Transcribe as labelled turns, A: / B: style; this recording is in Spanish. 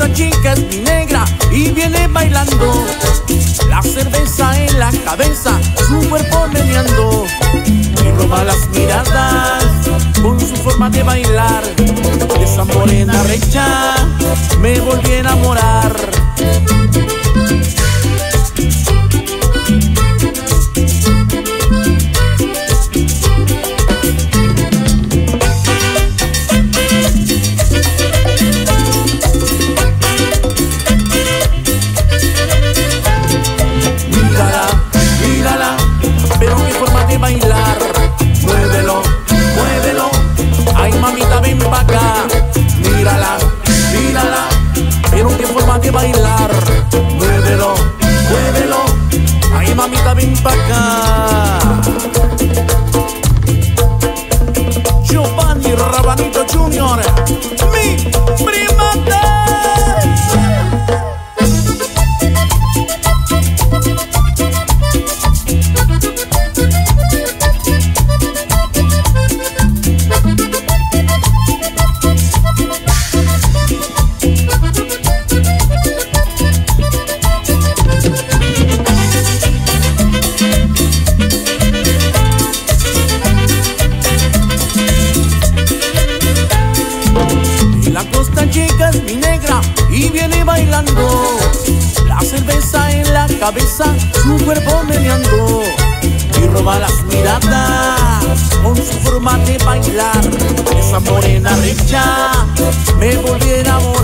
A: De costa chica es mi negra y viene bailando. La cerveza en la cabeza, su cuerpo meneando. Y roba las miradas con su forma de bailar. Esa morena recha me volví a enamorar. on it. Me. La cerveza en la cabeza, su cuerpo meneando. Y roba las miradas con su forma de bailar. Esa morena rica me volví a enamorar.